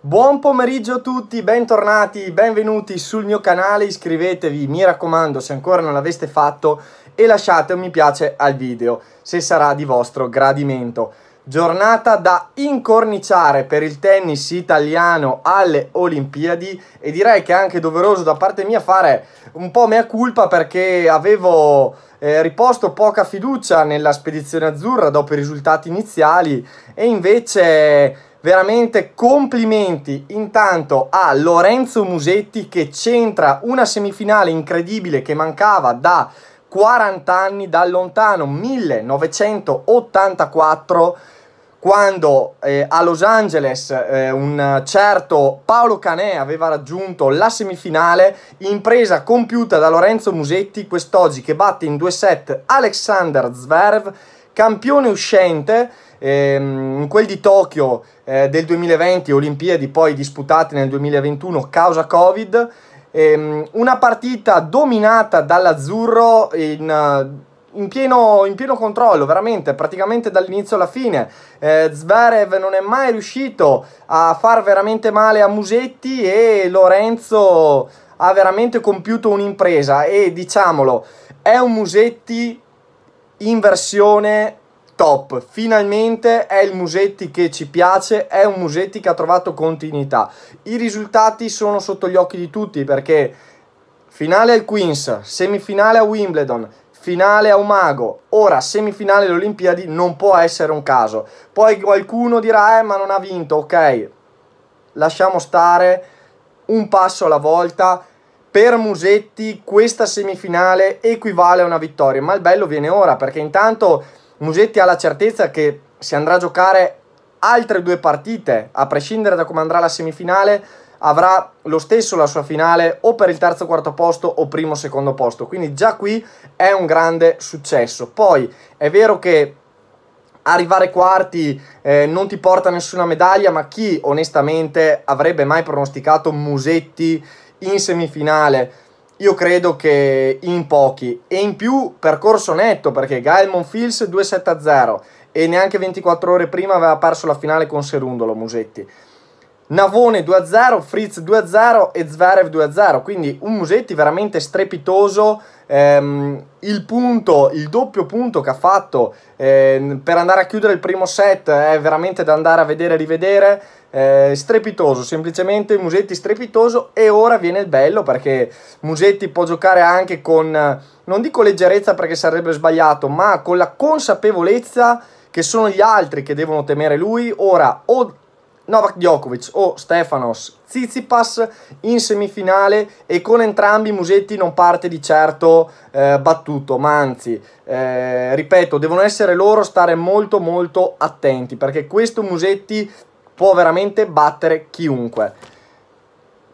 Buon pomeriggio a tutti, bentornati, benvenuti sul mio canale, iscrivetevi, mi raccomando se ancora non l'aveste fatto e lasciate un mi piace al video se sarà di vostro gradimento. Giornata da incorniciare per il tennis italiano alle Olimpiadi e direi che è anche doveroso da parte mia fare un po' mea culpa perché avevo eh, riposto poca fiducia nella spedizione azzurra dopo i risultati iniziali e invece veramente complimenti intanto a Lorenzo Musetti che centra una semifinale incredibile che mancava da 40 anni dal lontano 1984 quando eh, a Los Angeles eh, un certo Paolo Canè aveva raggiunto la semifinale, impresa compiuta da Lorenzo Musetti quest'oggi che batte in due set Alexander Zverev, campione uscente, in quel di Tokyo eh, del 2020, Olimpiadi poi disputate nel 2021 causa Covid, ehm, una partita dominata dall'azzurro in in pieno, in pieno, controllo, veramente, praticamente dall'inizio alla fine. Eh, Zverev non è mai riuscito a far veramente male a Musetti e Lorenzo ha veramente compiuto un'impresa e diciamolo, è un Musetti in versione top. Finalmente è il Musetti che ci piace, è un Musetti che ha trovato continuità. I risultati sono sotto gli occhi di tutti perché finale al Queens, semifinale a Wimbledon, finale a Umago, ora semifinale alle Olimpiadi non può essere un caso. Poi qualcuno dirà, eh ma non ha vinto, ok, lasciamo stare un passo alla volta. Per Musetti questa semifinale equivale a una vittoria, ma il bello viene ora perché intanto Musetti ha la certezza che si andrà a giocare altre due partite, a prescindere da come andrà la semifinale, avrà lo stesso la sua finale o per il terzo quarto posto o primo secondo posto. Quindi già qui è un grande successo. Poi è vero che arrivare quarti eh, non ti porta nessuna medaglia ma chi onestamente avrebbe mai pronosticato Musetti in semifinale io credo che in pochi. E in più percorso netto perché Gael Monfils 2-7-0 e neanche 24 ore prima aveva perso la finale con Serundolo Musetti Navone 2-0, Fritz 2-0 e Zverev 2-0, quindi un Musetti veramente strepitoso, ehm, il punto, il doppio punto che ha fatto eh, per andare a chiudere il primo set è veramente da andare a vedere e rivedere, eh, strepitoso, semplicemente Musetti strepitoso e ora viene il bello perché Musetti può giocare anche con, non dico leggerezza perché sarebbe sbagliato, ma con la consapevolezza che sono gli altri che devono temere lui, ora o Novak Djokovic o Stefanos Tsitsipas in semifinale e con entrambi Musetti non parte di certo eh, battuto, ma anzi, eh, ripeto, devono essere loro stare molto molto attenti perché questo Musetti può veramente battere chiunque.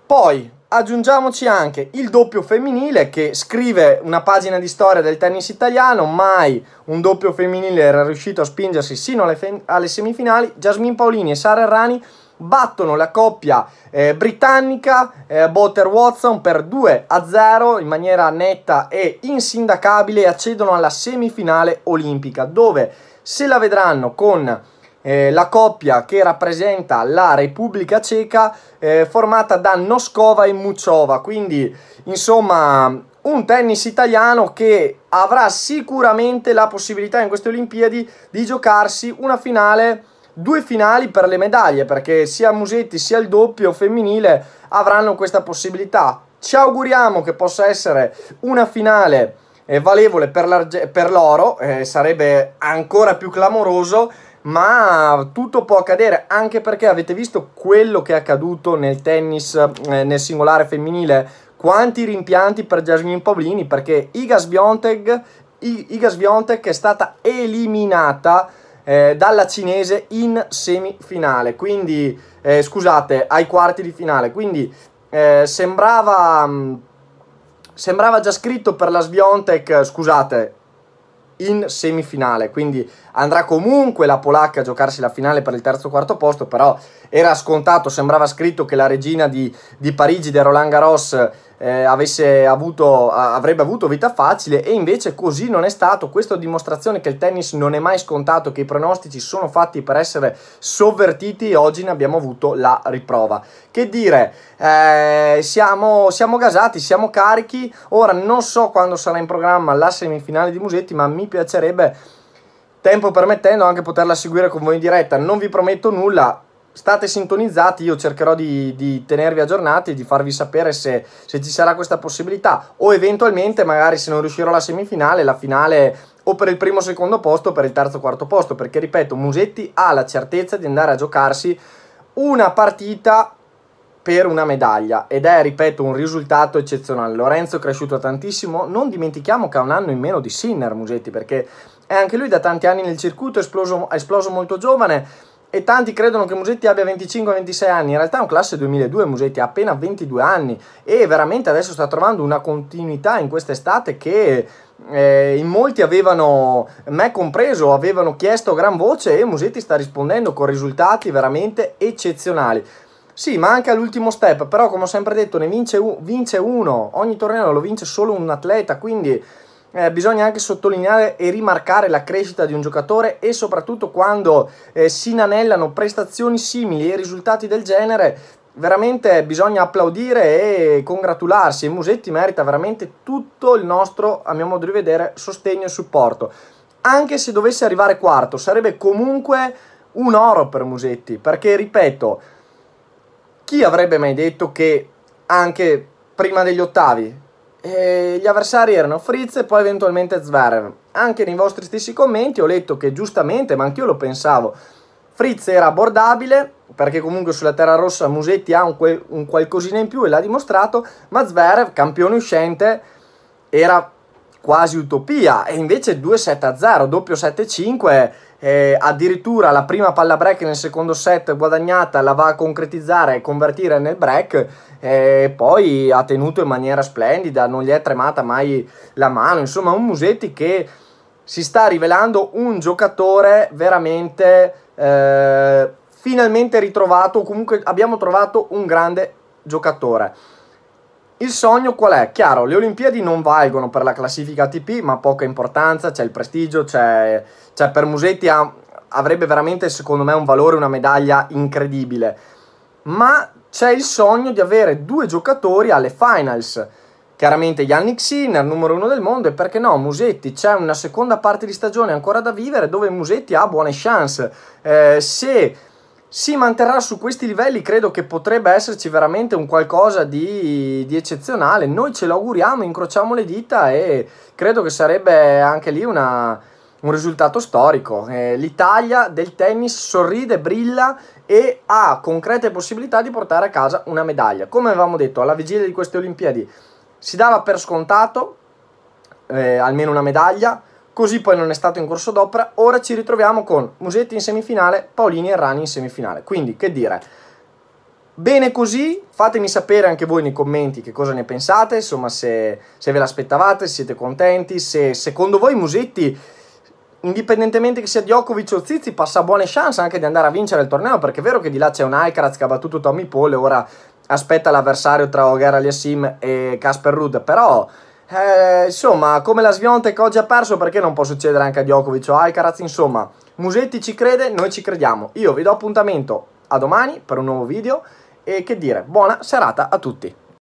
Poi aggiungiamoci anche il doppio femminile che scrive una pagina di storia del tennis italiano, mai un doppio femminile era riuscito a spingersi sino alle, alle semifinali, Jasmine Paolini e Sara Errani battono la coppia eh, britannica eh, Botter Watson per 2 a 0 in maniera netta e insindacabile e accedono alla semifinale olimpica dove se la vedranno con eh, la coppia che rappresenta la Repubblica Ceca eh, formata da Noskova e Mucova quindi insomma un tennis italiano che avrà sicuramente la possibilità in queste Olimpiadi di giocarsi una finale due finali per le medaglie perché sia Musetti sia il doppio femminile avranno questa possibilità. Ci auguriamo che possa essere una finale eh, valevole per, per l'oro eh, sarebbe ancora più clamoroso ma tutto può accadere anche perché avete visto quello che è accaduto nel tennis eh, nel singolare femminile. Quanti rimpianti per Jasmine Paolini perché Iga Swiatek, Iga Swiatek è stata eliminata eh, dalla cinese in semifinale. Quindi eh, scusate ai quarti di finale. Quindi eh, sembrava mh, sembrava già scritto per la Swiatek scusate in semifinale, quindi andrà comunque la polacca a giocarsi la finale per il terzo o quarto posto, però era scontato, sembrava scritto che la regina di, di Parigi, di Roland Garros, eh, avuto, avrebbe avuto vita facile e invece così non è stato. Questa dimostrazione che il tennis non è mai scontato, che i pronostici sono fatti per essere sovvertiti e oggi ne abbiamo avuto la riprova. Che dire, eh, siamo, siamo gasati, siamo carichi. Ora non so quando sarà in programma la semifinale di Musetti, ma mi piacerebbe tempo permettendo anche poterla seguire con voi in diretta. Non vi prometto nulla, state sintonizzati, io cercherò di, di tenervi aggiornati e di farvi sapere se, se, ci sarà questa possibilità. O eventualmente magari se non riuscirò alla semifinale, la finale o per il primo o secondo posto o per il terzo o quarto posto, perché ripeto, Musetti ha la certezza di andare a giocarsi una partita per una medaglia. Ed è, ripeto, un risultato eccezionale. Lorenzo è cresciuto tantissimo, non dimentichiamo che ha un anno in meno di Sinner Musetti, perché è anche lui da tanti anni nel circuito, è esploso, è esploso molto giovane, e tanti credono che Musetti abbia 25-26 anni, in realtà è un classe 2002, Musetti ha appena 22 anni. E veramente adesso sta trovando una continuità in quest'estate che eh, in molti avevano, me compreso, avevano chiesto a gran voce e Musetti sta rispondendo con risultati veramente eccezionali. Sì, ma anche all'ultimo step, però come ho sempre detto ne vince, vince uno, ogni torneo lo vince solo un atleta, quindi eh, bisogna anche sottolineare e rimarcare la crescita di un giocatore e soprattutto quando eh, si inanellano prestazioni simili e risultati del genere veramente bisogna applaudire e congratularsi. Musetti merita veramente tutto il nostro, a mio modo di vedere, sostegno e supporto. Anche se dovesse arrivare quarto, sarebbe comunque un oro per Musetti, perché ripeto, chi avrebbe mai detto che anche prima degli ottavi e gli avversari erano Fritz e poi eventualmente Zverev. Anche nei vostri stessi commenti ho letto che giustamente, ma anch'io lo pensavo, Fritz era abbordabile perché comunque sulla terra rossa Musetti ha un, que- un qualcosina in più e l'ha dimostrato, ma Zverev, campione uscente, era quasi utopia e invece 2-7-0, doppio 7-5 eh, addirittura la prima palla break nel secondo set guadagnata la va a concretizzare e convertire nel break e poi ha tenuto in maniera splendida, non gli è tremata mai la mano, insomma un Musetti che si sta rivelando un giocatore veramente eh, finalmente ritrovato, comunque abbiamo trovato un grande giocatore. Il sogno qual è? Chiaro, le Olimpiadi non valgono per la classifica ATP, ma poca importanza, c'è il prestigio, c'è, c'è per Musetti ha, avrebbe veramente secondo me un valore, una medaglia incredibile. Ma c'è il sogno di avere due giocatori alle finals. Chiaramente Yannick Sinner, numero uno del mondo, e perché no, Musetti, c'è una seconda parte di stagione ancora da vivere dove Musetti ha buone chance. Eh, se si manterrà su questi livelli, credo che potrebbe esserci veramente un qualcosa di, di eccezionale. Noi ce lo auguriamo, incrociamo le dita e credo che sarebbe anche lì una, un risultato storico. Eh, L'Italia del tennis sorride, brilla e ha concrete possibilità di portare a casa una medaglia. Come avevamo detto, alla vigilia di queste Olimpiadi si dava per scontato eh, almeno una medaglia, così poi non è stato in corso d'opera. Ora ci ritroviamo con Musetti in semifinale, Paolini e Rani in semifinale. Quindi, che dire. Bene così, fatemi sapere anche voi nei commenti che cosa ne pensate, insomma se, se ve l'aspettavate, se siete contenti, se secondo voi Musetti indipendentemente che sia Djokovic o Zizi, passa buone chance anche di andare a vincere il torneo, perché è vero che di là c'è un Alcaraz che ha battuto Tommy Paul e ora aspetta l'avversario tra Ogar Aliassim e Casper Ruud, però eh, insomma, come la Svionte che oggi ha perso, perché non può succedere anche a Djokovic o Alcaraz, insomma, Musetti ci crede, noi ci crediamo. Io vi do appuntamento a domani per un nuovo video e che dire, buona serata a tutti.